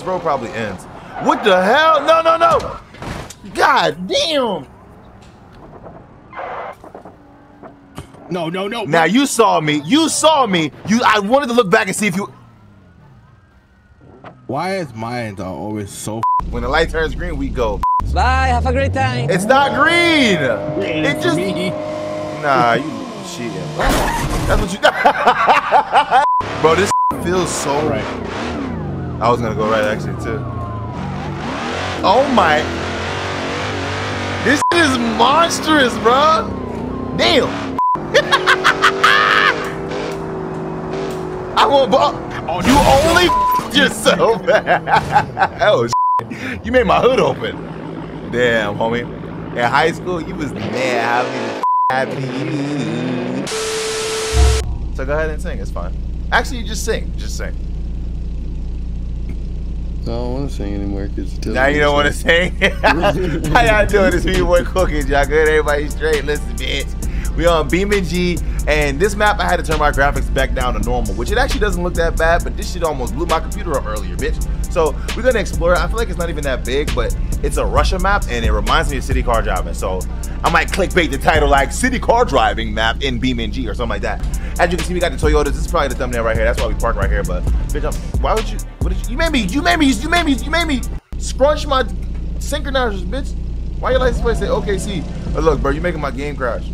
this road probably ends. What the hell? No, no, no! God damn! No, no, no. Now you saw me. You saw me. You. I wanted to look back and see if you. Why is mine uh, always so? When the light turns green, we go. Bye, have a great time. It's not green. Green It just. me. Nah, you cheating. Bro. That's what you. bro, this feels so. All right. I was gonna go right actually too. Oh my. This is monstrous, bro. Damn. I want. Oh, you only yourself. oh shit. You made my hood open. Damn, homie. In high school, you was mad happy, happy. So go ahead and sing. It's fine. Actually, you just sing. Just sing. I don't want to sing anymore because Now you don't want to sing. How y'all doing? This me boy cooking. Y'all good? Everybody straight? Listen, bitch. We on BeamNG, and this map I had to turn my graphics back down to normal, which it actually doesn't look that bad, but this shit almost blew my computer up earlier, bitch. So we're gonna explore it. I feel like it's not even that big, but it's a Russia map, and it reminds me of city car driving. So I might clickbait the title like "City Car Driving Map in BeamNG" or something like that. As you can see, we got the Toyotas. This is probably the thumbnail right here. That's why we park right here. But bitch, I'm, why would you? What did you? You made me. You made me. You made me. You made me scrunch my synchronizers, bitch. Why you like this place say OKC? Oh, look, bro, you making my game crash.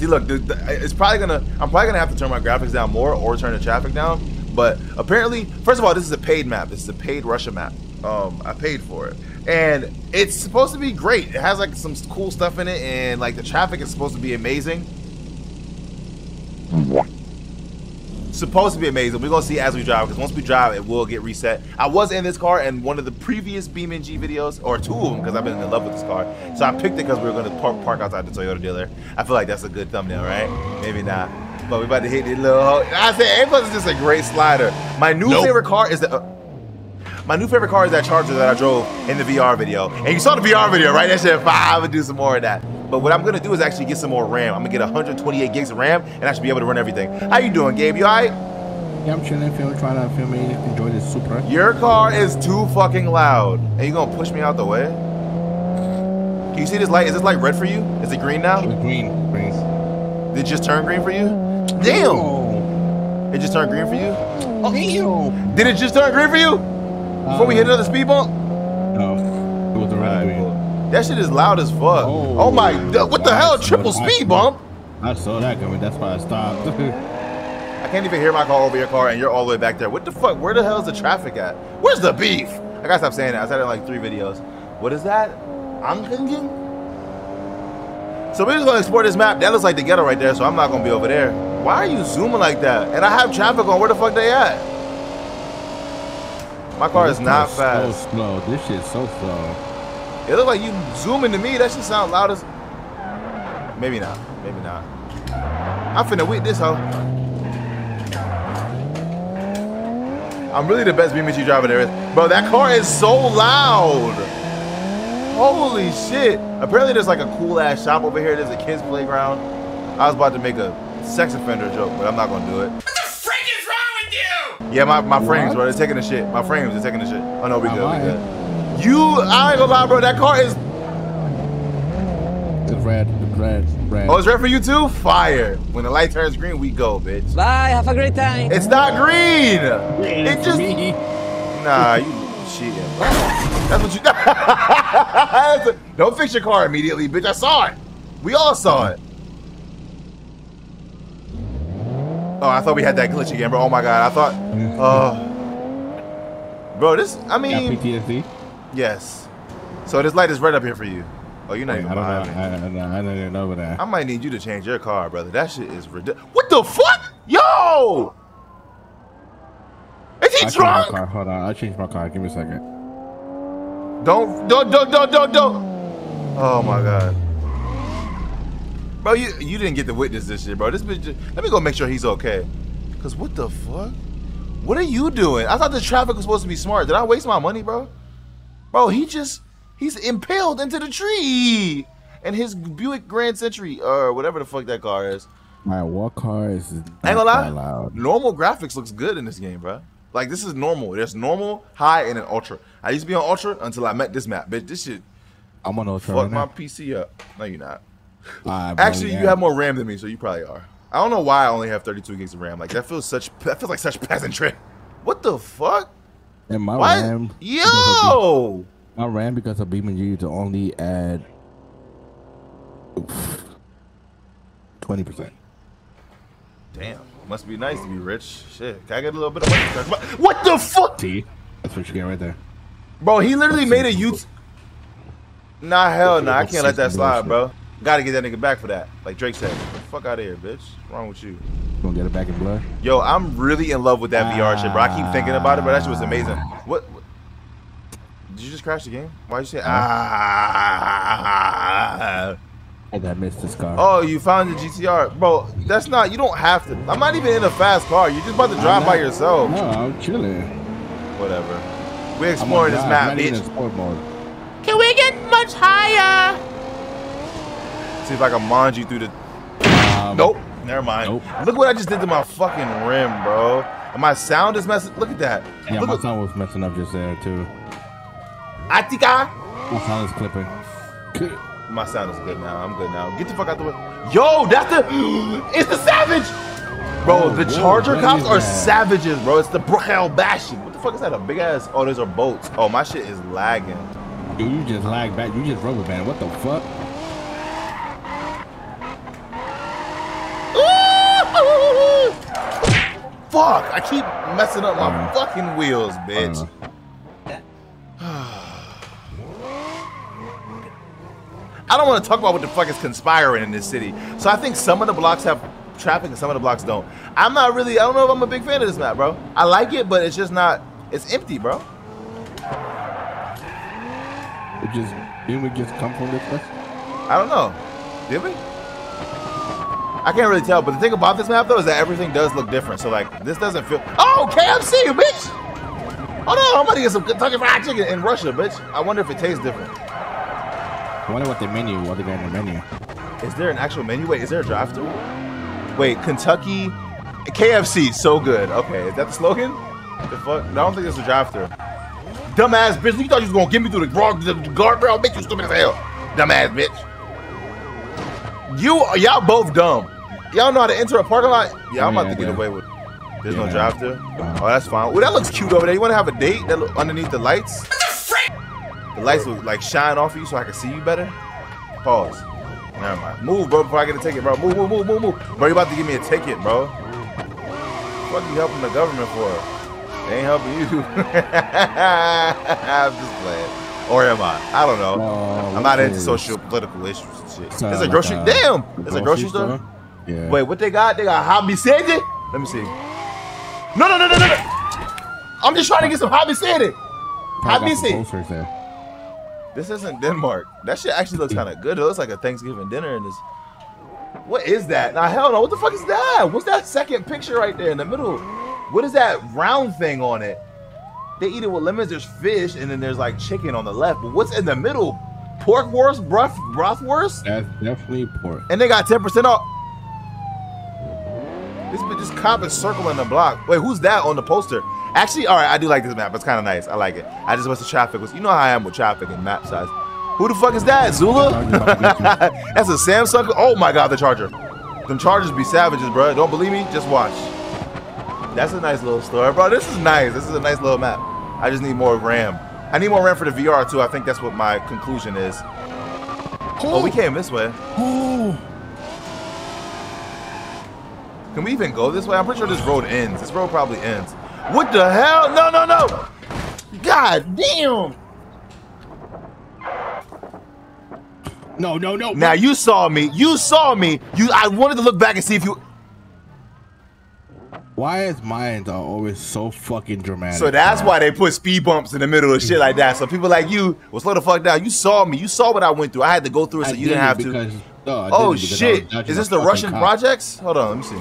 See, look, the, the, it's probably gonna. I'm probably gonna have to turn my graphics down more or turn the traffic down. But apparently, first of all, this is a paid map. This is a paid Russia map. Um, I paid for it, and it's supposed to be great. It has like some cool stuff in it, and like the traffic is supposed to be amazing. Supposed to be amazing. We're gonna see as we drive because once we drive, it will get reset. I was in this car in one of the previous BeamNG videos, or two of them, because I've been in love with this car. So I picked it because we were gonna park, park outside the Toyota dealer. I feel like that's a good thumbnail, right? Maybe not. But we about to hit this little. hole. I said, A plus is just a great slider. My new Nope. favorite car is the. Uh, my new favorite car is that Charger that I drove in the VR video. And you saw the VR video, right? That shit fire. I'm gonna do some more of that. But what I'm gonna do is actually get some more RAM. I'm gonna get 128 gigs of RAM, and I should be able to run everything. How you doing, Gabe? You alright? Yeah, I'm chilling, film, trying to film and enjoy this Supra. Your car is too fucking loud. And you gonna push me out the way? Can you see this light? Is this light red for you? Is it green now? With green, green. Did it just turn green for you? Damn! Oh, It just turned green for you? Oh, damn. Did it just turn green for you? Before we hit another speed bump? No, it was the red Alright, green. cool. That shit is loud as fuck. Oh, Oh, my, what the hell? Triple speed bump? I saw that coming. That's why I stopped. I can't even hear my car over your car, and you're all the way back there. What the fuck? Where the hell is the traffic at? Where's the beef? I gotta stop saying that. I said it in like three videos. What is that? Angkingen? So we're just gonna explore this map. That looks like the ghetto right there, so I'm not gonna be over there. Why are you zooming like that? And I have traffic on. Where the fuck they at? My car is not fast. So slow. This shit's so slow. It looks like you zooming to me. That should sound loud as. Maybe not. Maybe not. I'm finna whip this hoe. I'm really the best BeamNG driver there is. Bro, that car is so loud. Holy shit. Apparently there's like a cool ass shop over here. There's a kids playground. I was about to make a sex offender joke, but I'm not gonna do it. What the frick is wrong with you? Yeah, my, my frames, bro. They're taking the shit. My frames are taking the shit. Oh no, we good, we good. You, I ain't gonna lie, bro. That car is It's red, it's red, red. Oh, it's red for you too? Fire. When the light turns green, we go, bitch. Bye, have a great time. It's not green. Green It just me. Nah, you cheating, bro. That's what you That's a- Don't fix your car immediately, bitch. I saw it. We all saw it. Oh, I thought we had that glitch again, bro. Oh my god, I thought Oh Bro, this I Got mean PTSD. Yes. So this light is red up here for you. Oh, you're not I even don't know. behind me. I, I, I, I don't even know that. I might need you to change your car, brother. That shit is ridiculous. What the fuck? Yo! Is I he my drunk? car. Hold on. I changed my car. Give me a second. Don't, don't, don't, don't, don't, don't. Oh my god. Bro, you you didn't get to witness this shit, bro. This bitch. Just, let me go make sure he's okay. Cause what the fuck? What are you doing? I thought the traffic was supposed to be smart. Did I waste my money, bro? Bro, he just he's impaled into the tree. And his Buick Grand Century, or whatever the fuck that car is. My what car is? I ain't gonna lie. loud. Normal graphics looks good in this game, bro. Like this is normal. There's normal, high, and an ultra. I used to be on ultra until I met this map. Bitch, this shit I'm on ultra fuck right my now. PC up. No, you're not. Alright, bro, Actually, yeah. you have more RAM than me, so you probably are. I don't know why I only have 32 gigs of RAM. Like that feels such that feels like such peasantry. What the fuck? And my Why? RAM. Yo! My RAM because of BeamNG to only add twenty percent. Damn, must be nice to be rich. Shit, can I get a little bit of money? What the fuck? See, that's what you get right there. Bro, he literally made a YouTube. Nah, hell nah. I can't let that slide, bro. Gotta get that nigga back for that. Like Drake said. Fuck out of here, bitch. What's wrong with you? You gonna get it back in blood? Yo, I'm really in love with that VR shit, bro. I keep thinking about it, but that shit was amazing. What? what- Did you just crash the game? Why'd you say ah? And I missed this car. Oh, you found the GTR, bro. That's not. You don't have to. I'm not even in a fast car. You're just about to drive by yourself. No, I'm chilling. Whatever. We're exploring this map, drive, not even bitch. in sport mode. Can we get much higher? See if I can mind you through the. Um, Nope. Never mind. Nope. Look what I just did to my fucking rim, bro. And my sound is messing. Look at that. Yeah, Look my sound was messing up just there too. Atika. My sound is clipping. My sound is good now. I'm good now. Get the fuck out the way. Yo, that's the. It's the savage. Bro, Oh, the whoa, Charger what cops are savages, bro. It's the Brahel Bashi. What the fuck is that? A big ass. Oh, those are boats. Oh, my shit is lagging. Dude, you just lag back. You just rubber band. What the fuck? Fuck! I keep messing up my Uh, fucking wheels, bitch. Uh, I don't want to talk about what the fuck is conspiring in this city. So I think some of the blocks have traffic and some of the blocks don't. I'm not really. I don't know if I'm a big fan of this map, bro. I like it, but it's just not. It's empty, bro. it just didn't we just come from this place? I don't know. Did we? I can't really tell. But the thing about this map though is that everything does look different. So like this doesn't feel. Oh, KFC, bitch. Oh, Hold on, I'm about to get some Kentucky Fried Chicken in Russia, bitch. I wonder if it tastes different. I wonder what the menu, what they got in the menu. Is there an actual menu? Wait, is there a drive-thru? Wait, Kentucky KFC, so good. Okay, is that the slogan? The fuck? I don't think it's a drive-thru. Dumbass bitch, you thought you was gonna get me through the, guard, the guardrail? Bitch, you stupid as hell. Dumbass bitch. You, y'all both dumb. Y'all know how to enter a parking lot? Yeah, I'm about yeah, to get yeah. away with. There's no Yeah. drive-thru. Uh-huh. Oh, that's fine. Well, that looks cute over there. You want to have a date that look underneath the lights? The lights will like shine off of you so I can see you better. Pause. Never mind. Move, bro, before I get a ticket, bro. Move, move, move, move, move. Bro, you about to give me a ticket, bro. What you helping the government for? They ain't helping you. I'm just playing. Or am I? I don't know. I'm not into social political issues and shit. It's, a like grocery. a Damn! It's a grocery store. Yeah. Wait, what they got? They got hobby sandy? Let me see. No, no, no, no, no, no. I'm just trying to get some hobby sandy. Hobby sandy. This isn't Denmark. That shit actually looks kind of good. It looks like a Thanksgiving dinner in this. What is that? Now, hell no. What the fuck is that? What's that second picture right there in the middle? What is that round thing on it? They eat it with lemons. There's fish, and then there's like chicken on the left. But what's in the middle? Pork wurst, broth, bratwurst, That's definitely pork. and they got 10% off. This this cop is circling the block. Wait, who's that on the poster? Actually, all right, I do like this map. It's kind of nice. I like it. I just wish the traffic was. You know how I am with traffic and map size. Who the fuck is that? Zula? That's a Samsung. Oh my god, the charger. Them chargers be savages, bro. Don't believe me? Just watch. That's a nice little store, bro. This is nice. This is a nice little map. I just need more RAM. I need more RAM for the VR too. I think that's what my conclusion is. Oh, we came this way. Oh, Can we even go this way? I'm pretty sure this road ends. This road probably ends. What the hell? No, no, no. God damn. no, no, no. Now you saw me. You saw me. You. I wanted to look back and see if you. Why is mine are always so fucking dramatic? So that's bro? why they put speed bumps in the middle of shit like that. So people like you will slow the fuck down. You saw me. You saw what I went through. I had to go through it so I you didn't have it to. no, Oh did it because I shit! Is this the Russian cop. projects? Hold on, let me see.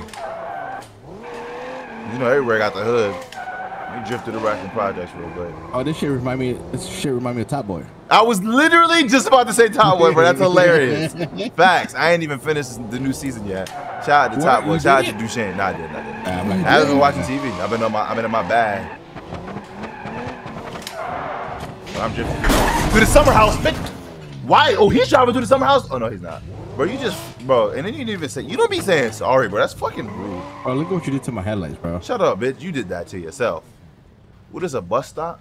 You know everywhere got the hood. We drifted the Russian projects real quick. Oh, this shit remind me. This shit remind me of Top Boy. I was literally just about to say Top Boy, but that's hilarious. Facts. I ain't even finished the new season yet. Shout out to Top Boy. Shout out to Dushane. Nah, I didn't. I didn't. Nah, like, I haven't been watching TV. I've been on my. I've been in my bag. But I'm drifting through the summer house. Bitch. Why? Oh, he's driving through the summer house. Oh no, he's not. Bro, you just, bro, and then you didn't even say. You don't be saying sorry, bro. That's fucking rude. Oh, look at what you did to my headlights, bro. Shut up, bitch. You did that to yourself. What is a bus stop?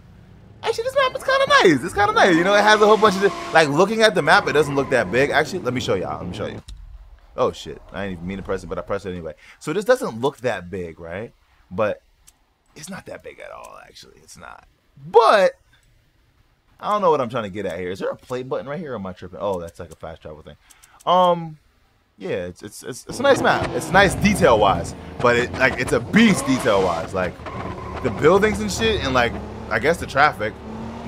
Actually, this map is kind of nice. It's kind of nice. You know, it has a whole bunch of like looking at the map. It doesn't look that big. Actually, let me show y'all. Let me show you. Oh shit! I didn't even mean to press it, but I pressed it anyway. So this doesn't look that big, right? But it's not that big at all. Actually, it's not. But I don't know what I'm trying to get at here. Is there a play button right here? Or am I tripping? Oh, that's like a fast travel thing. Um, yeah, it's it's it's, it's a nice map. It's nice detail wise, but it like it's a beast detail wise. Like the buildings and shit, and like I guess the traffic.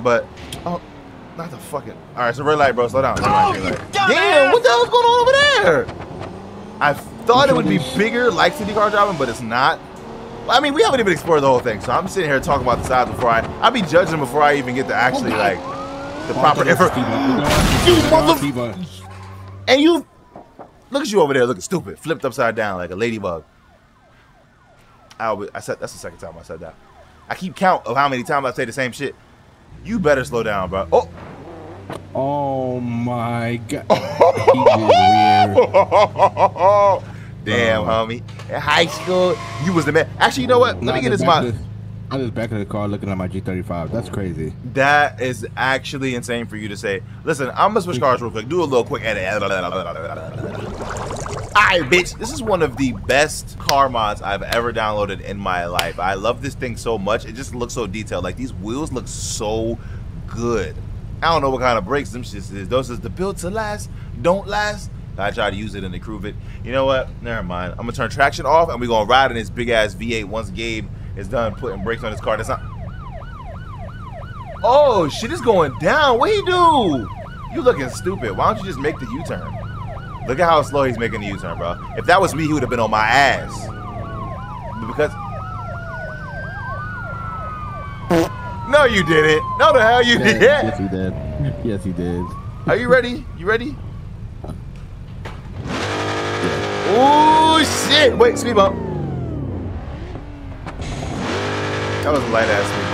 But oh, not the fucking. All right, so red light, bro. Slow down. Oh, Damn, what the hell's going on over there? I thought it would be bigger, like city car driving, but it's not. I mean, we haven't even explored the whole thing, so I'm sitting here talking about the size before I. I'll be judging before I even get to actually like the proper effort. You mother. And you look at you over there looking stupid, flipped upside down like a ladybug. I, always- I said that's the second time I said that. I keep count of how many times I say the same shit. You better slow down, bro. Oh, Oh my god. Damn, Oh. homie. In high school, you was the man. Actually, you know what? Let me get this my. to- I just back in the car looking at my G35. That's crazy. That is actually insane for you to say. Listen, I'm gonna switch cars real quick. Do a little quick edit. Alright, bitch. This is one of the best car mods I've ever downloaded in my life. I love this thing so much. It just looks so detailed. Like these wheels look so good. I don't know what kind of brakes them shits is. Those is the built to last, don't last. I try to use it and improve it. You know what? Never mind. I'm gonna turn traction off and we're gonna ride in this big ass V8 once Gabe is done putting brakes on his car. That's not. Oh, shit is going down. What he do? You looking stupid. Why don't you just make the U-turn? Look at how slow he's making the U-turn, bro. If that was me, he would have been on my ass. Because No, you didn't. No, the hell you Yes, did. yes, he did. Yes, he did. Are you ready? You ready? Oh shit! Wait, speed bump. That was a light ass speed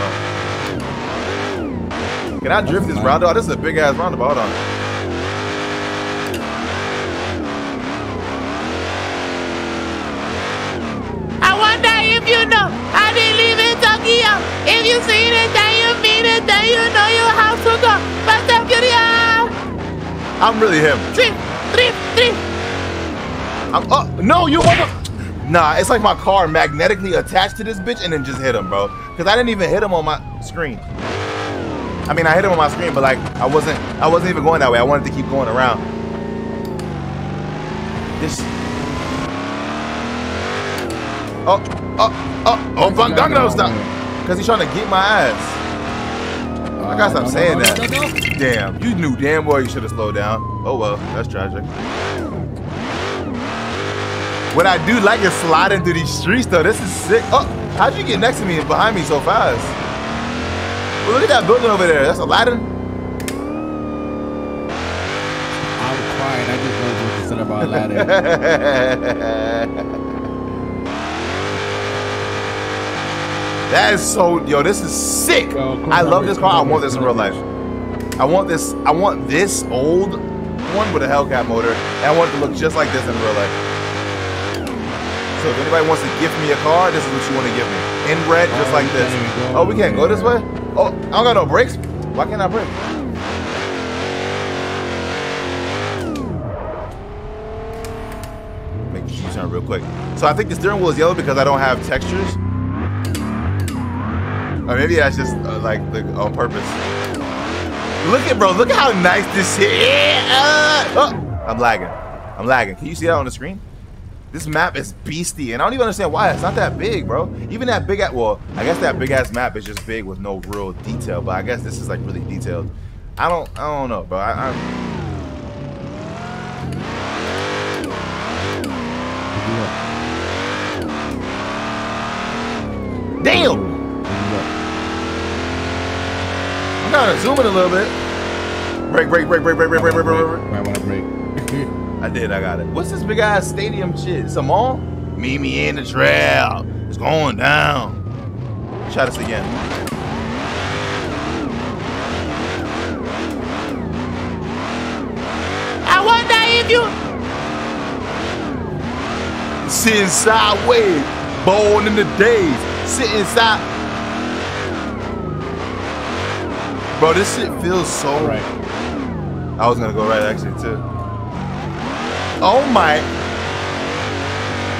bump. Can I drift this roundabout? This is a big ass roundabout. Hold on. I wonder if you know I didn't live in Tokyo. If you seen it, then you mean it, then you know you have to go. Fast and Furious. I'm really him. Drift, drift, drift. I'm, oh no, you mother. Nah, it's like my car magnetically attached to this bitch and then just hit him, bro. Cause I didn't even hit him on my screen. I mean, I hit him on my screen, but like I wasn't, I wasn't even going that way. I wanted to keep going around. This. Oh, oh, oh, oh, Van Gangnam stop. Cause he's trying to get my ass. I gotta stop saying that. Damn, you knew damn well you should have slowed down. Oh well, that's tragic. What I do like is sliding through these streets though. This is sick. Oh, how'd you get next to me and behind me so fast? Well, look at that building over there. That's Aladdin. I'm crying. I just know what you said about Aladdin. that is so yo. This is sick. Yo, I love this car. I want this in real life. I want this. I want this old one with a Hellcat motor, and I want it to look just like this in real life. So if anybody wants to gift me a car, this is what you want to give me. In red, just Oh, like this. can't even go Oh, we can't go this way? Oh, I don't got no brakes. Why can't I brake? Make the U-turn real quick. So I think the steering wheel is yellow because I don't have textures. Or maybe that's just uh, like the, on purpose. Look at bro, look at how nice this is. Oh, I'm lagging. I'm lagging. Can you see that on the screen? This map is beastie, and I don't even understand why. It's not that big, bro. Even that big, at well, I guess that big ass map is just big with no real detail. But I guess this is like really detailed. I don't, I don't know, bro. I, I, Kind of zooming a little bit. Break, break, break, break, break, break, break, break, break, break. Might want to break. I did. I got it. What's this big ass stadium shit? It's a mall? Meet me in the trail. It's going down. Try this again. I wonder if you. Sitting sideways, born in the days. Sitting side. Bro, this shit feels so Right. I was gonna go right actually too. Oh my!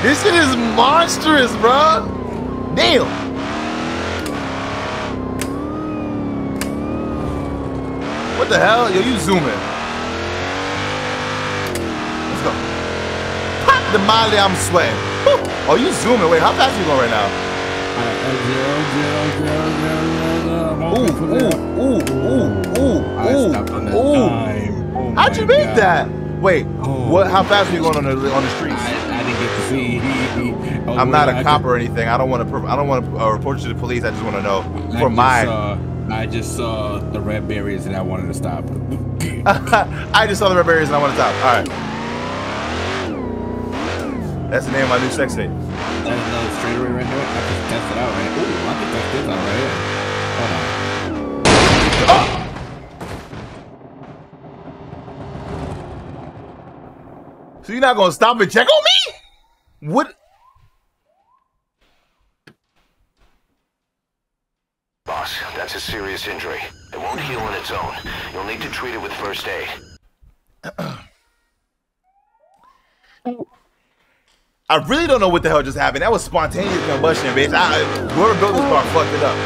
This shit is monstrous, bro. Damn. What the hell? Yo, you zooming? Let's go. Pop the molly, I'm sweating. Whew. Oh, you zooming? Wait, how fast you going right now? Ooh, ooh, ooh, ooh, I ooh, stopped on that ooh. dime. Oh How'd you make God. that? Wait, Oh. what? How fast were you going on the on the streets? I, I didn't get to see. Oh, I'm not a I cop or anything. I don't want to. I don't want to uh, report you to the police. I just want to know I for just my. I just saw the red barriers and I wanted to stop. I just saw the red barriers and I wanted to stop. All right. That's the name of my new sex tape. That's another straightaway right here. I can test it out, right? Ooh, I can test this out right here. Hold on. Ah! So you're not gonna stop and check on me? What? Boss, that's a serious injury. It won't heal on its own. You'll need to treat it with first aid. I really don't know what the hell just happened. That was spontaneous combustion, bitch. I, whoever built this car fucked it up.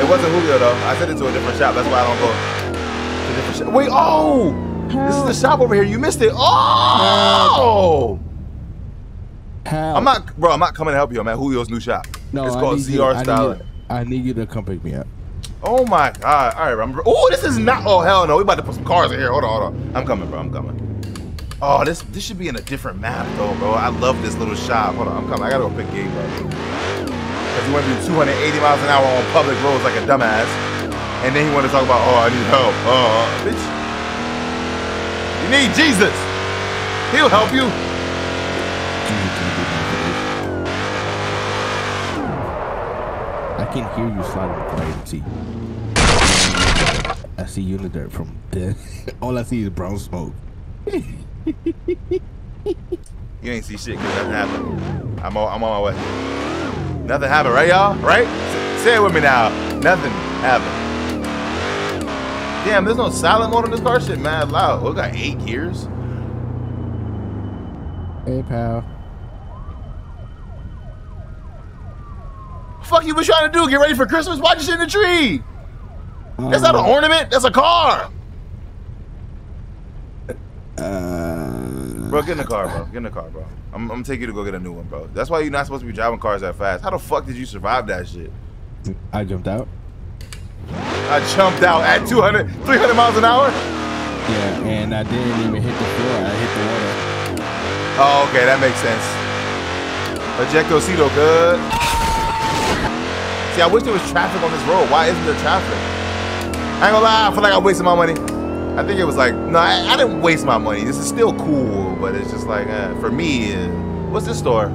It wasn't Julio though. I sent it to a different shop. That's why I don't go to a different shop. Wait, oh, this is the shop over here. You missed it. Oh, How? I'm not, bro. I'm not coming to help you. I'm at Julio's new shop. No, it's I called need you- ZR I I need you to come pick me up. Oh my god. All right, bro. Oh, this is not. Oh hell no. We about to put some cars in here. Hold on, hold on. I'm coming, bro. I'm coming. Oh, this this should be in a different map though, bro. I love this little shop. Hold on, I'm coming. I gotta go pick Gabe up. Cause he went do 280 miles an hour on public roads like a dumbass, and then he wanted to talk about, oh, I need help. Oh, bitch. You need Jesus. He'll help you. I can hear you sliding right see. I see you in the dirt from there. All I see is brown smoke. You ain't see shit because nothing happened. I'm on, I'm on my way. Nothing happened, right, y'all? Right? S- say it with me now. Nothing happened. Damn, there's no silent mode on this car. Shit, mad loud. We got eight gears. Hey, pal. Fuck you was trying to do? Get ready for Christmas? Why'd you sit in the tree? That's not an um, ornament. That's a car. Bro, get in the car, bro. Get in the car, bro. I'm, I'm gonna take you to go get a new one, bro. That's why you're not supposed to be driving cars that fast. How the fuck did you survive that shit? I jumped out. I jumped out at 200, 300 miles an hour. Yeah, and I didn't even hit the floor. I hit the water. Oh, okay, that makes sense. Ejectocito, good. See, I wish there was traffic on this road. Why isn't there traffic? I ain't gonna lie, I feel like I wasted my money. I think it was like, no, I, I didn't waste my money. This is still cool, but it's just like, uh, for me, uh, what's this store?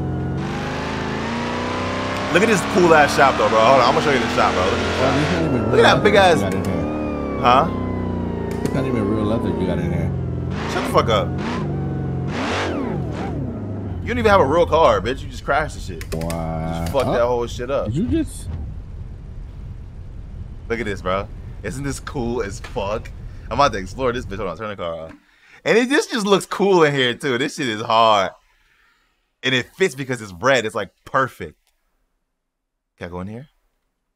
Look at this cool ass shop though, bro. Hold on, I'm gonna show you the shop, bro. Look at shop. Look at that big ass- got in here. Huh? It's not even real leather you got in here. Shut the fuck up. You don't even have a real car, bitch. You just crashed the shit. Wow. Fuck that Oh, whole shit up. You just Look at this, bro. Isn't this cool as fuck? I'm about to explore this bitch. Hold on, turn the car off. And it just just looks cool in here too. This shit is hard, and it fits because it's red. It's like perfect. Can I go in here?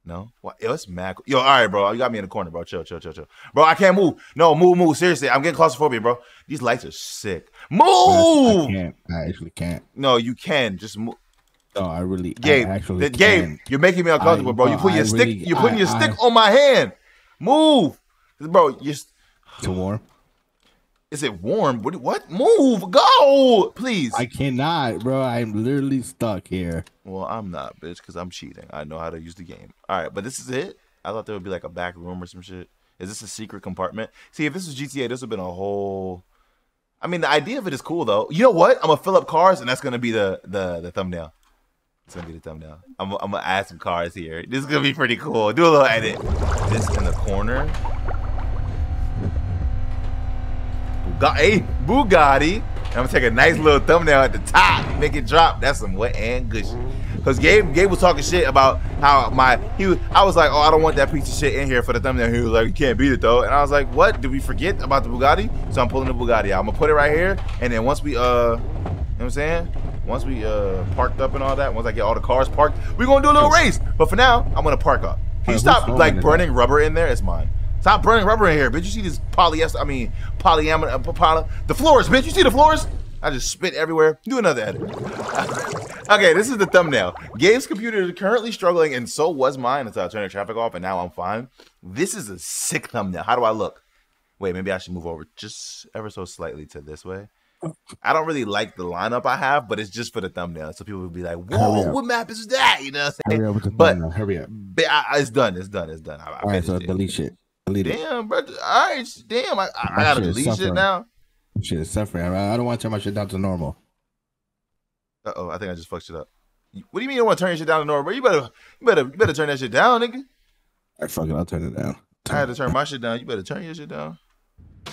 No. What? Yo, it's mad. Yo, all right, bro. You got me in the corner, bro. Chill, chill, chill, chill. Bro, I can't move. No, move, move. Seriously, I'm getting claustrophobia, bro. These lights are sick. I Move. can't. I actually can't. No, you can just move. No, I really. Gabe, I actually the- Gabe, you're making me uncomfortable, I- bro. You put your I stick, really- you're putting I- your stick I- on my hand. Move, bro. You're, Too warm. is it warm? What? What? Move, go, please. I cannot, bro. I'm literally stuck here. well, I'm not, bitch, because I'm cheating. I know how to use the game. All right, but this is it. I thought there would be like a back room or some shit. Is this a secret compartment? See, if this was GTA, this would have been a whole I mean, the idea of it is cool though. You know what? I'm gonna fill up cars, and that's gonna be the the the thumbnail. It's gonna be the thumbnail. I'm, I'm gonna add some cars here. This is gonna be pretty cool. Do a little edit. This in the corner. Bugatti. Bugatti. I'm gonna take a nice little thumbnail at the top, make it drop. That's some wet and gushy. Cause Gabe, Gabe was talking shit about how my he was, I was like, oh, I don't want that piece of shit in here for the thumbnail. He was like, you can't beat it though, and I was like, what? Did we forget about the Bugatti? So I'm pulling the Bugatti out. I'm gonna put it right here, and then once we uh, you know what I'm saying? Once we uh parked up and all that, once I get all the cars parked, we're gonna do a little race. But for now, I'm gonna park up. Can you stop like burning rubber in there? It's mine. Stop burning rubber in here, bitch. You see this polyester? I mean, polyamide, uh, poly, the floors, bitch. You see the floors? I just spit everywhere. Do another edit. okay, this is the thumbnail. Gabe's computer is currently struggling, and so was mine until I turned the traffic off, and now I'm fine. This is a sick thumbnail. How do I look? Wait, maybe I should move over just ever so slightly to this way. I don't really like the lineup I have, but it's just for the thumbnail, so people will be like, "Whoa, what map is that?" You know what I'm saying? Hurry up with the But- thumbnail. Hurry up. But I, I- it's done. It's done. It's done. I, All right, so it. delete shit. Delete it. Damn, bro. All right, damn. I, I, I gotta delete shit now. Shit is suffering. I I don't want to turn my shit down to normal. Uh oh, I think I just fucked shit up. What do you mean you don't want to turn your shit down to normal, bro? You better, you better, you better turn that shit down, nigga. All right, fuck it. I'll turn it down. I had to turn my shit down. You better turn your shit down.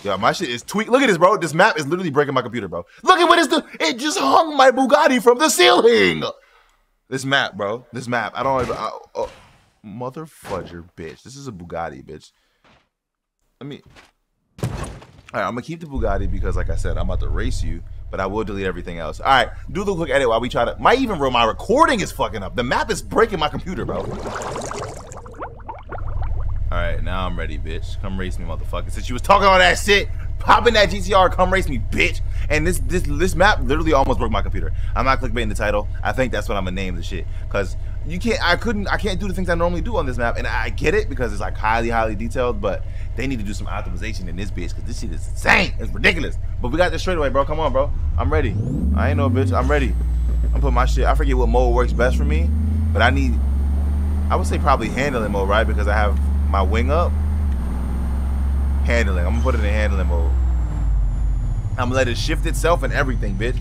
Yeah, my shit is tweaked. Look at this, bro. This map is literally breaking my computer, bro. Look at what it's do. It just hung my Bugatti from the ceiling. This map, bro. This map. I don't even. I, oh, mother fudger, bitch. This is a Bugatti, bitch. Let me. All right, I'm gonna keep the Bugatti because, like I said, I'm about to race you, but I will delete everything else. All right, do the quick edit while we try to. My even my recording is fucking up. The map is breaking my computer, bro. All right, now I'm ready, bitch. Come race me, motherfucker. Since you was talking all that shit, pop in that GTR, come race me, bitch. And this this this map literally almost broke my computer. I'm not clickbaiting the title. I think that's what I'm gonna name the shit. Cause you can't I couldn't I can't do the things I normally do on this map. And I get it because it's like highly, highly detailed, but they need to do some optimization in this bitch because this shit is insane. It's ridiculous. But we got this straight away, bro. Come on, bro. I'm ready. I ain't no bitch. I'm ready. I'm putting my shit. I forget what mode works best for me, but I need I would say probably handling mode, right? Because I have my wing up. Handling. I'm gonna put it in handling mode. I'm gonna let it shift itself and everything, bitch.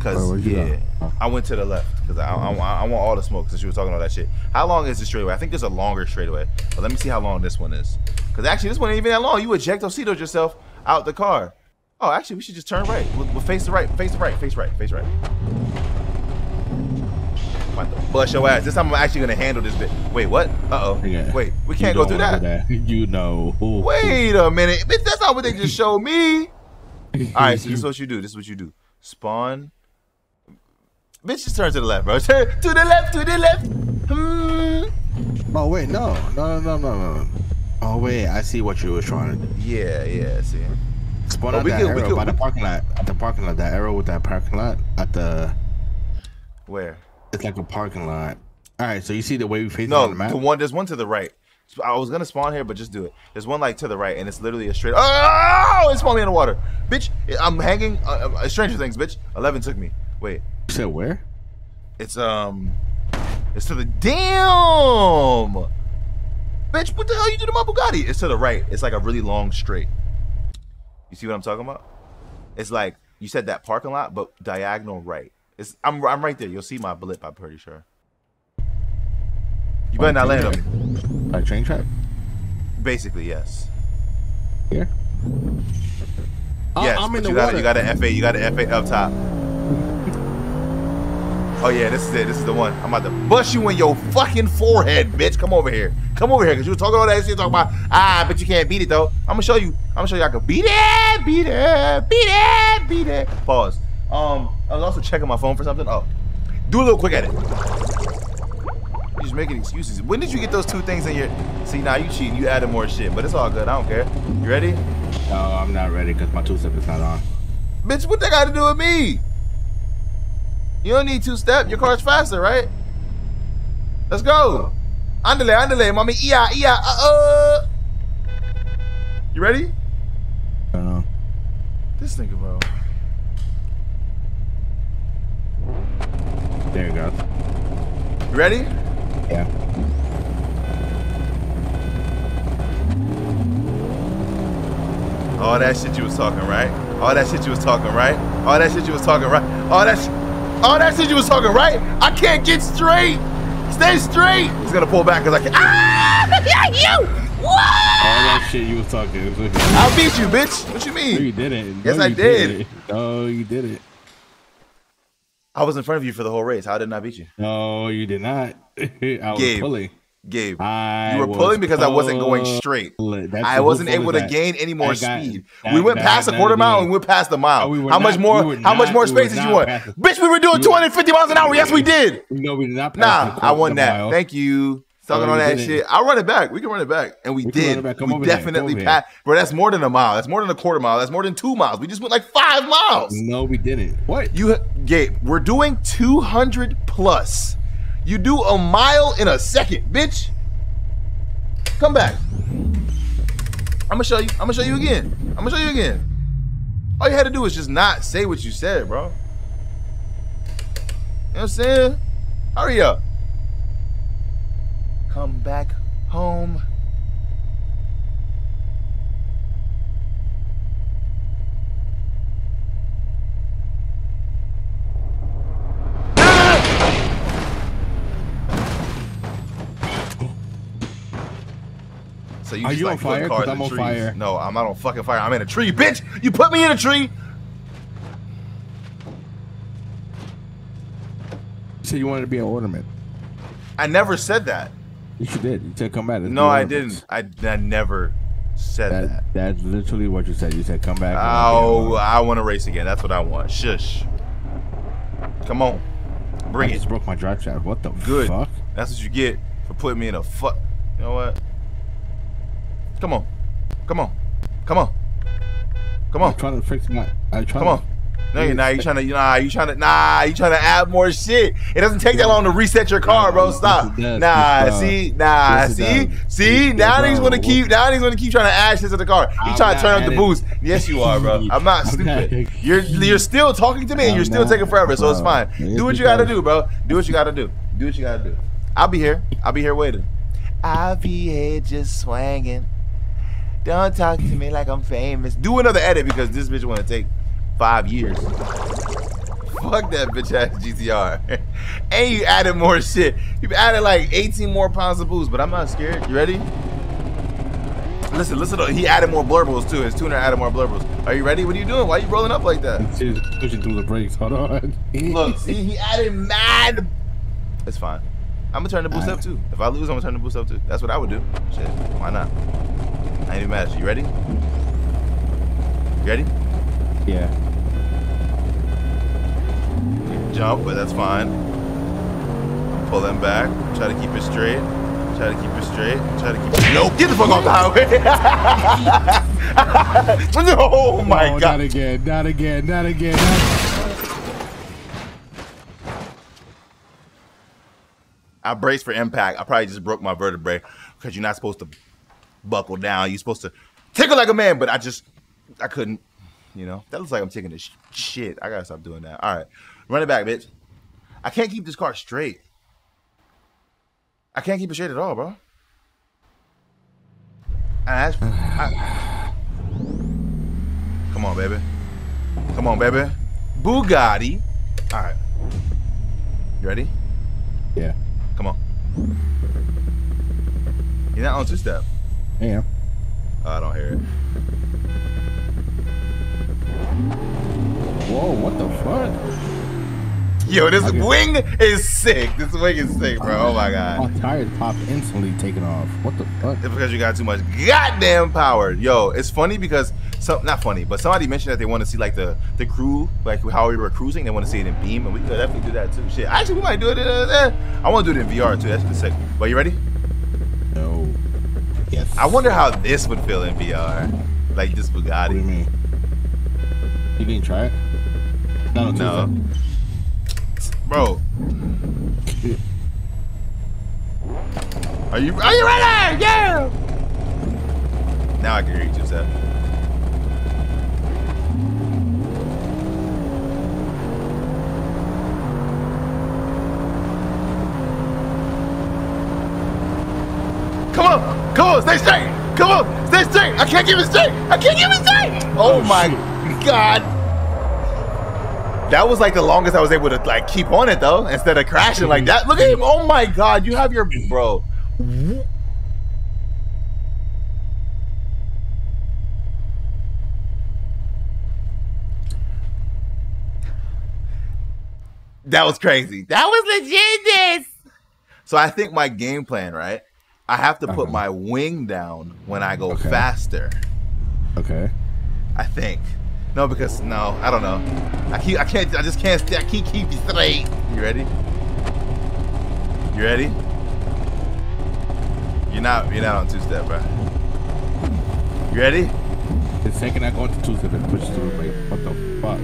Cause you yeah. I went to the left because I, I, I want all the smoke since you were talking all that shit. How long is the straightaway? I think there's a longer straightaway, but let me see how long this one is. Cause actually this one ain't even that long. You eject ejectocitoed yourself out the car. Oh, actually we should just turn right. We'll, we'll face the right, face the right, face right, face right. About to bust your ass. This time I'm actually gonna handle this bit. Wait, what? Uh oh. Yeah. Wait, we can't go through wanna that. You know. Wait a minute, bitch. That's not what they just showed me. All right, so this is what you do. This is what you do. Spawn. Bitch, just turn to the left, bro. Turn to the left, to the left. Hmm. Oh wait, no, no, no, no, no, no. Oh wait, I see what you were trying to do. Yeah, yeah. See. Spawn Oh, at that could- we arrow could- by the parking lot. At the parking lot, that arrow with that parking lot at the. Where? It's like a parking lot. All right, so you see the way we face No, on the map. the one. There's one to the right. I was gonna spawn here, but just do it. There's one like to the right, and it's literally a straight. Oh! It spawned me in the water, bitch. I'm hanging. Uh, uh, Stranger Things, bitch. Eleven took me. Wait. You said where? It's um, it's to the damn. Bitch, what the hell you do to my Bugatti? It's to the right. It's like a really long straight. You see what I'm talking about? It's like you said that parking lot, but diagonal right. It's I'm I'm right there. You'll see my blip. I'm pretty sure. You better not land on me. By train track. Basically, yes. Here. Oh, yes, I'm in but the you got water. you got an F8. You got an F8 up top. Oh yeah, this is it. This is the one. I'm about to bust you in your fucking forehead, bitch. Come over here. Come over here, cause you were talking all that shit, talking about ah, but you can't beat it though. I'm gonna show you. I'm gonna show you I can beat it, beat it, beat it, beat it. Pause. Um, I was also checking my phone for something. Oh, do a little quick edit. You're just making excuses. When did you get those two things in your? See, now you cheating. You added more shit, but it's all good. I don't care. You ready? No, I'm not ready because my two step is not on. Bitch, what that got to do with me? You don't need two step. Your car's faster, right? Let's go. Andale, andale, mommy. Yeah, yeah. Uh, uh. You ready? Uh, This nigga, bro. there you go. You ready? Yeah. All that shit you was talking, right? All that shit you was talking, right? All that shit you was talking, right? All that, sh- all that shit you was talking, right? I can't get straight. Stay straight. He's gonna pull back because I can't. Ah, yeah, you. All that shit you was talking. looking- I beat you, bitch. What you No, you didn't. Yes, No, I did. didn't. No, you didn't. I was in front of you for the whole race. How did I beat you? No, you did not. I was Gabe. pulling. Gabe, I you were pulling because I wasn't going straight. I wasn't able to that. gain any more got- speed. that- we went that- past a quarter mile and we went past the mile. No, we how much not- more? we how much more we were space did you want? the- Bitch, we were doing we 250 miles an hour. Yes, we did. No, we did not pass Nah, I won that. mile. Thank you. Talking No, oh, on that shit. I'll run it back. We can run it back. And we, did. We definitely passed. Bro, that's more than a mile. That's more than a quarter mile. That's more than two miles. We just went like five miles. No, we didn't. What? You, Gabe, we're doing 200 plus. You do a mile in a second, bitch. Come back. I'm gonna show you. I'm gonna show you again. I'm gonna show you again. All you had to do is just not say what you said, bro. You know what I'm saying? Hurry up. Come back home. So you Are just you like on fire? cars I'm on trees. fire. No, I'm not on fucking fire. I'm in a tree, bitch. You put me in a tree. You said you wanted to be an ornament. I never said that. You did. You said come back. No, I didn't. I, I never said that. That, that's literally what you said. You said come back. Oh, I want to race again. That's what I want. Shush. Come on. I Bring it. just broke my drive shaft. What the Good. fuck? That's what you get for putting me in a fuck. You know what? Come on. Come on. Come on. Come on. I'm trying to fix my. I'm trying Come on. No, you're not. You trying to? Nah, you trying to? Nah, you trying to add more shit. It doesn't take that long to reset your car, bro. Stop. Yes, it does. Nah, see, nah, see, see. Now he's gonna keep. Now he's gonna keep trying to add shit to the car. He's trying to turn up the boost. Yes, you are, bro. I'm not stupid. You're you're still talking to me, and you're still taking forever. So it's fine. Do what you gotta do, bro. Do what you gotta do. Do what you gotta do. I'll be here. I'll be here waiting. I'll be here just swanging. Don't talk to me like I'm famous. Do another edit because this bitch want to take five years. Fuck that bitch ass GTR. and you added more shit. You've added like 18 more pounds of boost, but I'm not scared. You ready? Listen, listen. To, he added more blurbles too. His tuner added more blurbles. Are you ready? What are you doing? Why are you rolling up like that? She's pushing through the brakes. Hold on. Look, see, he added mad. It's fine. I'm gonna turn the boost up too. If I lose, I'm gonna turn the boost up too. That's what I would do. Shit, why not? I ain't even mad at you. You ready? You ready? Yeah. Jump, but that's fine. Pull them back. Try to keep it straight. Try to keep it straight. Try to keep it. Nope. Get the fuck off the highway. no, oh my no, god. Not again. Not again. Not again. Not... I braced for impact. I probably just broke my vertebrae because you're not supposed to buckle down. You're supposed to tickle like a man, but I just, I couldn't. You know, that looks like I'm taking this shit. I gotta stop doing that. All right, run it back, bitch. I can't keep this car straight. I can't keep it straight at all, bro. That's, I, come on, baby. Come on, baby. Bugatti. All right. You ready? Yeah. Come on. You're not on two step. I don't hear it. Whoa! What the fuck? Yo, this Okay. wing is sick. This wing is sick, bro. Oh my god. My tires popped instantly, taking off. What the fuck? It's because you got too much goddamn power. Yo, it's funny because some not funny, but somebody mentioned that they want to see like the the crew, like how we were cruising. They want to see it in beam, and we could definitely do that too. Shit, actually, we might do it. In, uh. I want to do it in VR too. That's just sick. But you ready? Yes. I wonder how this would feel in VR, like this What do you Bugatti. mean? You didn't try it? No. No, bro. Are you are you ready? Yeah. Now I can hear you, Giuseppe. Come on, on, stay straight. Come on, stay straight. I can't keep it straight. I can't keep it straight. Oh, my god. That was like the longest I was able to like keep on it though, instead of crashing like that. Look at him. Oh my god, you have your bro. That was crazy. That was legit. So I think my game plan, right? I have to put Uh-huh. my wing down when I go Okay. faster. Okay. I think. No, because no, I don't know. I keep, I can't, I just can't. I keep keep you straight. You ready? You ready? You're not, you're not on two step, bro. You ready? The second I go into two step and push through, like, what the fuck?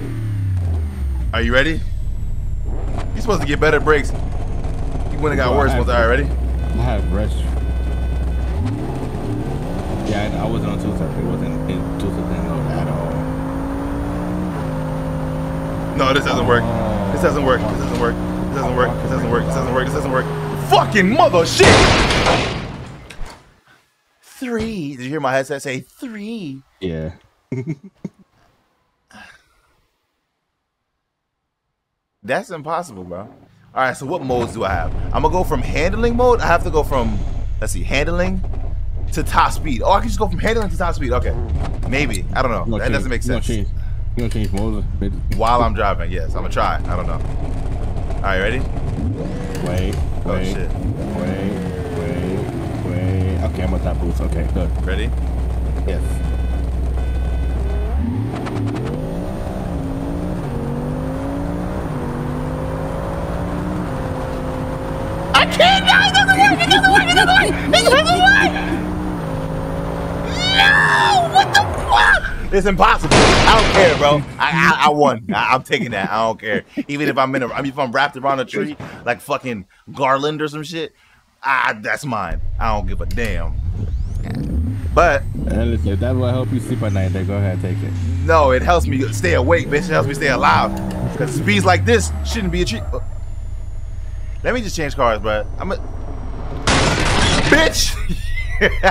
Are you ready? You're supposed to get better brakes. You wouldn't have got Well, worse. I- All right, ready? I have rest. Yeah, I, I wasn't on two. It wasn't in two step then at all. No, this doesn't work. Oh. This doesn't work. This doesn't work. This doesn't work. This doesn't work. This doesn't work. This doesn't work. Fucking mother shit! Three. Did you hear my headset say three? Yeah. That's impossible, bro. All right, so what modes do I have? I'm gonna go from handling mode. I have to go from, let's see, handling to top speed. Oh, I can just go from handling to top speed. Okay, maybe. I don't know. That change- doesn't make You gonna sense. change, you gonna change modes? Wait, While I'm driving, yes, I'm gonna try. I don't know. All right, ready? wait, Oh, wait, shit. wait, wait, wait. Okay, I'm on top boost. Okay, good. Ready? Yes. I can't. No, it doesn't work. It doesn't work. It doesn't work. It doesn't work. No. What the fuck? It's impossible. I don't care, bro. I I, I won. I, I'm taking that. I don't care. Even if I'm in a, I mean, if I'm wrapped around a tree like fucking Garland or some shit, ah, that's mine. I don't give a damn. But And listen, if that will help you sleep at night, then go ahead and take it. no, it helps me stay awake, bitch. It helps me stay alive. Cause speeds like this shouldn't be a treat. Let me just change cars, bro. I'm a bitch.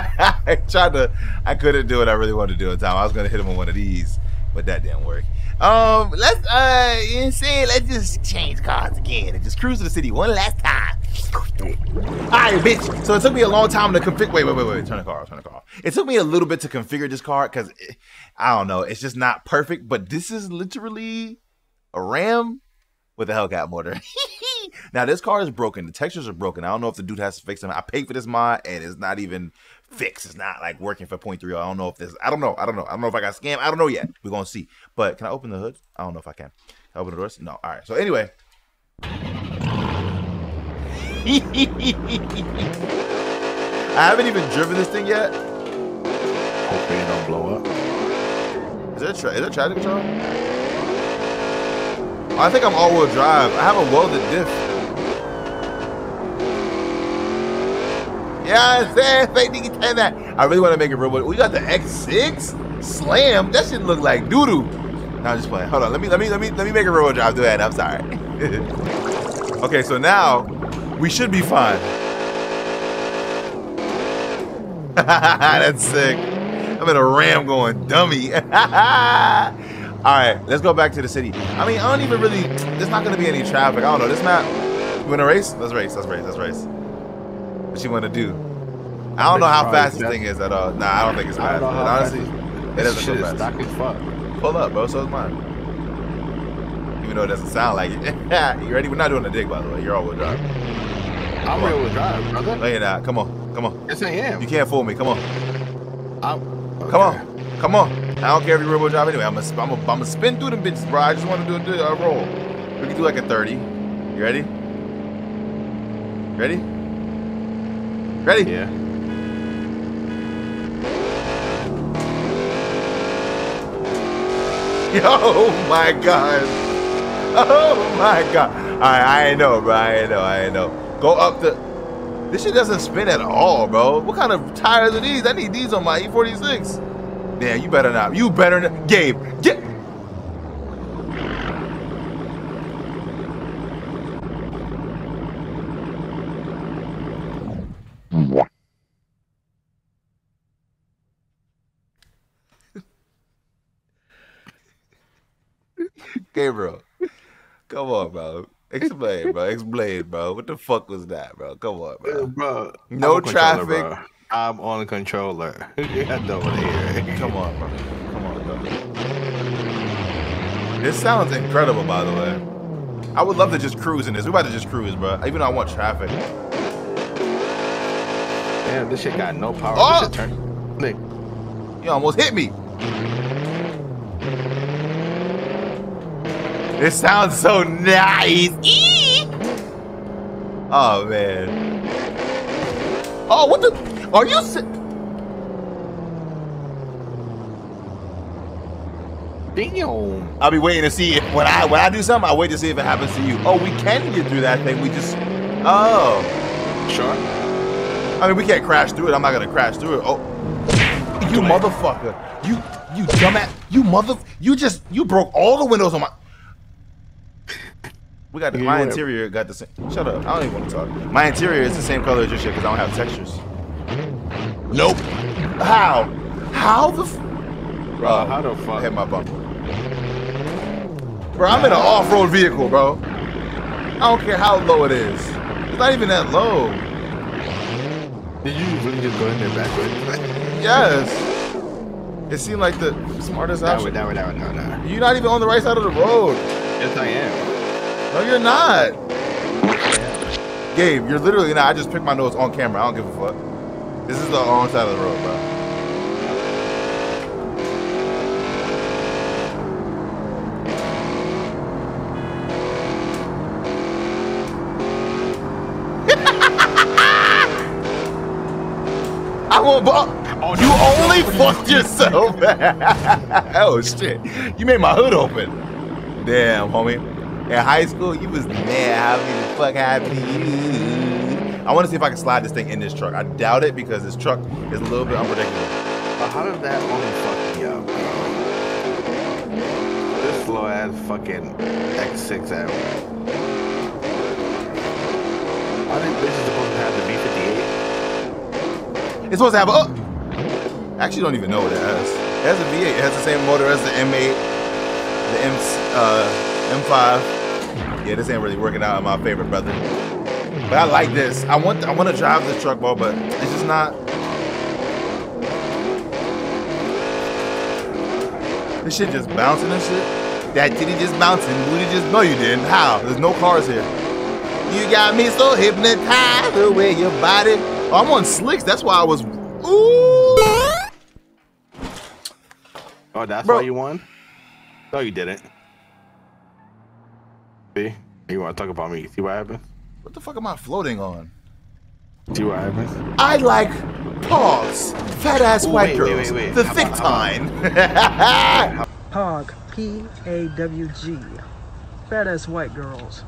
I tried to. I couldn't do what I really wanted to do in time. I was gonna hit him with one of these, but that didn't work. Um, let's uh, you saying? Let's just change cars again and just cruise to the city one last time. Alright, bitch. So it took me a long time to configure. Wait, wait, wait, wait. Turn the car off. Turn the car off. It took me a little bit to configure this car because I don't know. It's just not perfect. But this is literally a Ram with a Hellcat motor. now this car is broken. The textures are broken. I don't know if the dude has to fix them. I paid for this mod and it's not even fixed. It's not like working for 0.3. I don't know if this. I don't know. I don't know. I don't know if I got scammed. I don't know yet. We're gonna see. But can I open the hood? I don't know if I can. Can I open the doors? No. All right. So anyway. I haven't even driven this thing yet. Hopefully it don't blow up. Is it tra- is it traction control? I think I'm all-wheel drive. I have a welded diff. Yeah, I said that. I really want to make it real. We got the X6 Slam. That shit look like doo doo. I'm just playing. Hold on. Let me let me let me let me make a real drive. Do that. I'm sorry. okay, so now we should be fine. That's sick. I'm in a ram going dummy. All right, let's go back to the city. I mean, I don't even really. There's not gonna be any traffic. I don't know. This map. You wanna race? Let's race. Let's race. Let's race. What you wanna do? I don't know how fast this thing is at all. Nah, I don't think it's I fast. but honestly, fast it doesn't shit is fast. stock as fuck. Pull up, bro. So is mine. Even though it doesn't sound like it. you ready? We're not doing the dig, by the way. You're all wheel drive. I'm real with drive, brother. Oh, no, you're not. Come on. Come on. Yes, I am. You can't fool me. Come on. I'm, Come on, come on. I don't care if you're real wheel drive anyway. I'm gonna, I'm gonna, I'm gonna spin through them bitches, bro. I just want to do a, a roll. We can do like a 30. You ready? Ready? Ready? Yeah. Oh my god. Oh my god. I ain't know, bro. I ain't know. I ain't know. Go up the. This shit doesn't spin at all, bro. What kind of tires are these? I need these on my E46. Damn, you better not. You better not. Gabe, get. Gabriel, come on, bro. Explain, bro. Explain, bro. What the fuck was that, bro? Come on, bro. bro. No traffic. bro. I'm on the controller. I know what it is. Come on, bro. Come on, bro. This sounds incredible, by the way. I would love to just cruise in this. We're about to just cruise, bro. Even though I want traffic. Damn, this shit got no power. Oh! This shit turn. Nick, You almost hit me. This sounds so nice. Eee! Oh man. Oh, what the? Are you? Si- damn. I'll be waiting to see if when I when I do something. I wait to see if it happens to you. Oh, we can get through that thing. We just. Oh. Sure. I mean, we can't crash through it. I'm not gonna crash through it. Oh, you motherfucker! You you dumbass! You mother! You just you broke all the windows on my. We got the, Yeah, my interior got the same. Shut up! I don't even want to talk. My interior is the same color as your shit because I don't have textures. Nope. How? How the? F- Bro, how the I hit my bumper. Bro, I'm in an off-road vehicle, bro. I don't care how low it is. It's not even that low. Did you really just go in there backwards? Yes. It seemed like the smartest That way, option. that way, that way, no, no. You're not even on the right side of the road. Yes, I am. No, you're not. Gabe, you're literally not. I just picked my nose on camera. I don't give a fuck. This is the wrong side of the road, bro. I won't. Bu- oh, you only fucked yourself. oh shit! You made my hood open. Damn, homie. In high school, you was mad. How the fuck happened to you? I want to see if I can slide this thing in this truck. I doubt it because this truck is a little bit unpredictable. But how did that only fuck me up. This slow ass fucking X6 out. Why did bitches supposed to have the B58? It's supposed to have a. Oh, actually, don't even know what it has. It has a V8. It has the same motor as the M8, the M, uh, M5. Yeah, this ain't really working out in my favor, brother. But I like this. I want. I want to drive this truck, bro, but it's just not. This shit just bouncing and shit. That titty just bouncing, booty just. No, you didn't. How? There's no cars here. You got me so hypnotized the way your body. Oh, I'm on slicks. That's why I was. Ooh. Oh, that's Bro. why you won? No, you didn't. See? You want to talk about me? See what happens? What the fuck am I floating on? Do I happens? I like pogs, fat ass Ooh, white wait, wait, girls, wait, wait. the How thick about- time. Pog, P A W G. Fat ass white girls.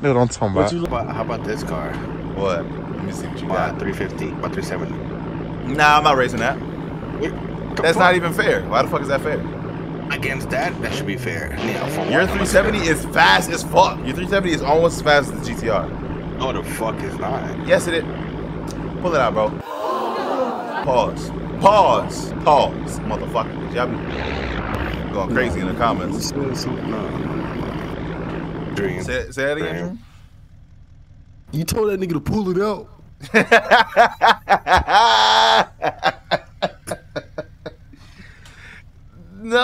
no, don't talk What you, how, about, how about this car? What? Let me see what you My got. 350, my 370. Nah, I'm not racing that. Wait, That's fuck? not even fair. Why the fuck is that fair? Against that, that should be fair. Yeah, for Your one, I'm a 370 is fast as fuck. Your 370 is almost as fast as the GTR. No, the fuck is not. Yes, it is. Pull it out, bro. Pause. Pause. Pause. Motherfucker. Y'all be going crazy in the comments. No. Dream. Say, say that again, Dream. Dream. You told that nigga to pull it out.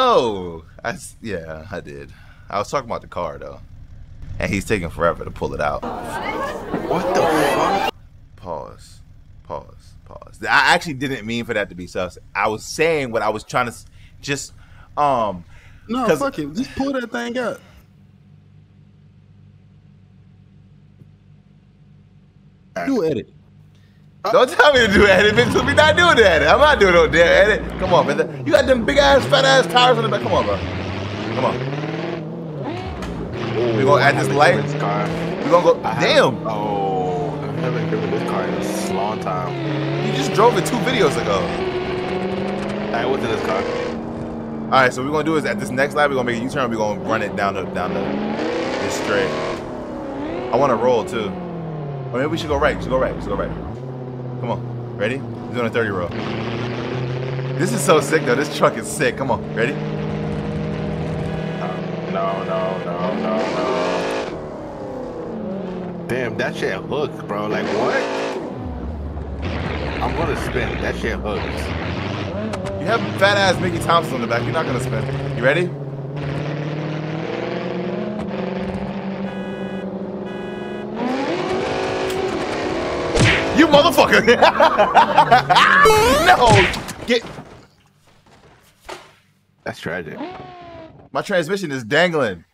no, I s- yeah, I did. I was talking about the car though, and he's taking forever to pull it out. What the fuck? Pause, pause, pause. I actually didn't mean for that to be sus. I was saying what I was trying to just um. No, fuck it. Just pull that thing out. Do edit. Uh, Don't tell me to do edit, bitch. We not doing the edit. I'm not doing no damn edit. Come on, man. You got them big ass, fat ass tires on the back. Come on, bro. Come on. We gonna add this light. This car. We gonna go. I have- Damn. Oh, I haven't driven this car in a long time. You just drove it two videos ago. I was in this car. All right, so what we're gonna do is at this next lap, we're gonna make a U-turn. We're gonna run it down the down the this straight. I want to roll too. Or maybe we should go right. We should go right. We should go right. Come on, ready? We're doing a 30 roll. This is so sick though. This truck is sick. Come on, ready? No, no, no, no, no. Damn, that shit hook, bro. Like what? I'm gonna spin. That shit hooks. You have fat ass Mickey Thompson on the back. You're not gonna spin. You ready? Motherfucker! no! Get. That's tragic. My transmission is dangling.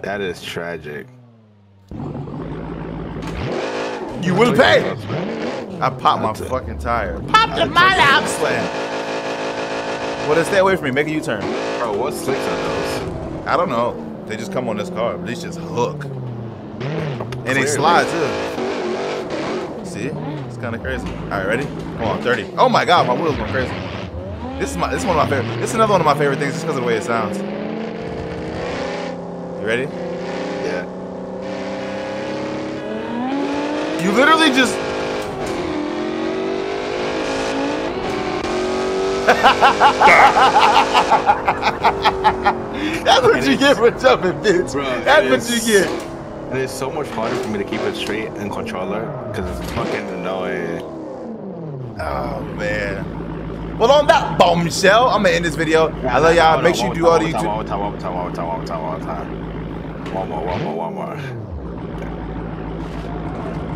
That is tragic. You will pay. I popped my fucking tire. Pop the mud out. Slam. Well, then stay away from me. Make a U-turn. Bro, what slicks are those? I don't know. They just come on this car. These just hook. And they slide too. See? It's kind of crazy. All right, ready? Come on, 30. Oh my God, my wheels going crazy. This is my. This is one of my favorite. This is another one of my favorite things, just because of the way it sounds. You ready? Yeah. You literally just. That's what you get for jumping, bitch. Bro, That's what is- you get. And it's so much harder for me to keep it straight in controller because it's fucking annoying. Oh man. Well, on that bombshell, I'm gonna end this video. I love y'all. Make sure you do all the One YouTube. more time, one more time, one more time, one more time, one more time. One more, one more, one more.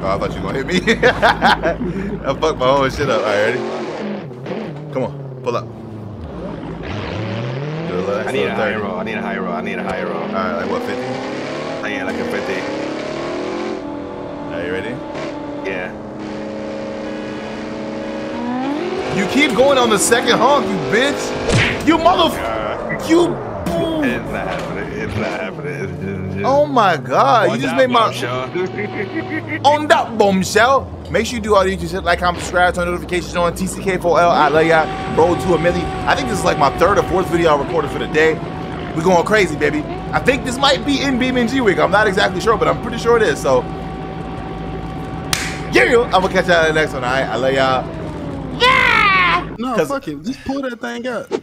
Oh, I thought you were gonna hit me. I fucked my whole shit up. All right, ready? Come on, pull up. Do a little I need a high roll. I need a high roll. I need a high roll. All right, like what, 50? Like a 50. Are you ready? Yeah. You keep going on the second honk, you bitch. You mother. You. It's not happening. It's not happening. It's just, just Oh my God! You just made my. on that bombshell. Make sure you do all the YouTube shit, like, comment, subscribe, turn notifications on. TCK4L, I love y'all. Roll to a milli. I think this is like my third or fourth video I recorded for the day. We going crazy, baby. I think this might be in BeamNG Week. I'm not exactly sure, but I'm pretty sure it is. So, yeah, I'm gonna catch y'all in the next one. All right, I love y'all. Yeah! No, fuck it. Just pull that thing up.